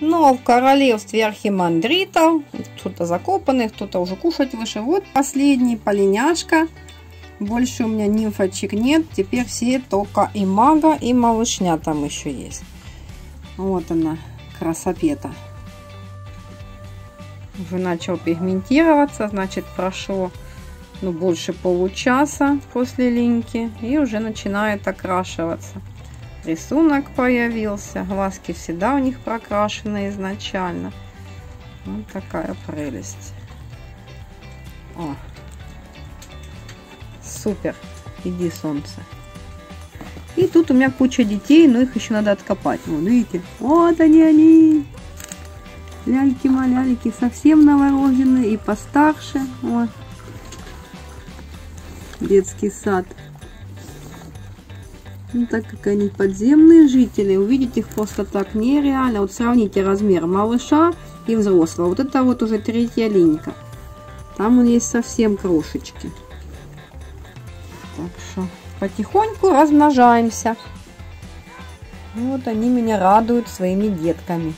Но в королевстве архимандритов кто-то закопанный, кто-то уже кушать вышел. Вот последний полиняшка. Больше у меня нимфочек нет. Теперь все только и мага, и малышня там еще есть. Вот она, красопета. Уже начал пигментироваться, значит прошло ну, больше получаса после линьки и уже начинает окрашиваться рисунок появился. Глазки всегда у них прокрашены изначально. Вот такая прелесть. О, супер. Иди, солнце. И тут у меня куча детей, но их еще надо откопать. Вот, видите? Вот они, они. Ляльки-маляльки, совсем новорожденные и постарше. Вот. Детский сад. Ну, так как они подземные жители, увидеть их просто так нереально. Вот сравните размер малыша и взрослого. Вот это вот уже третья линька. Там он есть совсем крошечки. Так что потихоньку размножаемся. Вот они меня радуют своими детками.